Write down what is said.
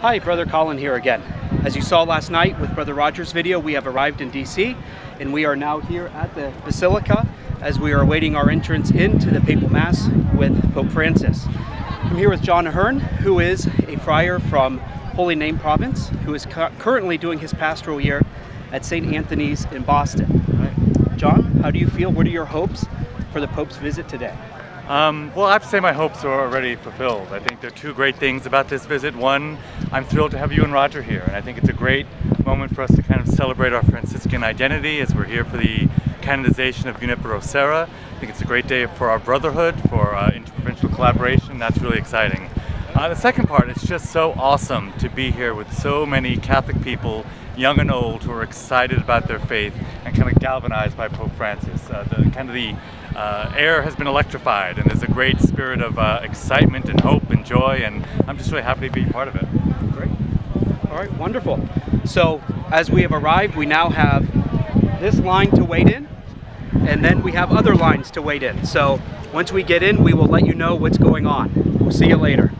Hi, Brother Colin here again. As you saw last night with Brother Roger's video, we have arrived in DC and we are now here at the Basilica as we are awaiting our entrance into the Papal Mass with Pope Francis. I'm here with John Ahern, who is a friar from Holy Name Province, who is cu currently doing his pastoral year at St. Anthony's in Boston. John, how do you feel? What are your hopes for the Pope's visit today? Um, well, I have to say my hopes are already fulfilled. I think there are two great things about this visit. One, I'm thrilled to have you and Roger here, and I think it's a great moment for us to kind of celebrate our Franciscan identity as we're here for the canonization of Junipero Serra. I think it's a great day for our brotherhood, for uh, interprovincial collaboration. That's really exciting. Uh, the second part, it's just so awesome to be here with so many Catholic people, young and old, who are excited about their faith and kind of galvanized by Pope Francis. Uh, the kind of the uh, air has been electrified and there's a great spirit of uh, excitement and hope and joy and I'm just really happy to be part of it. Great. All right, wonderful. So as we have arrived, we now have this line to wait in and then we have other lines to wait in. So once we get in, we will let you know what's going on. We'll see you later.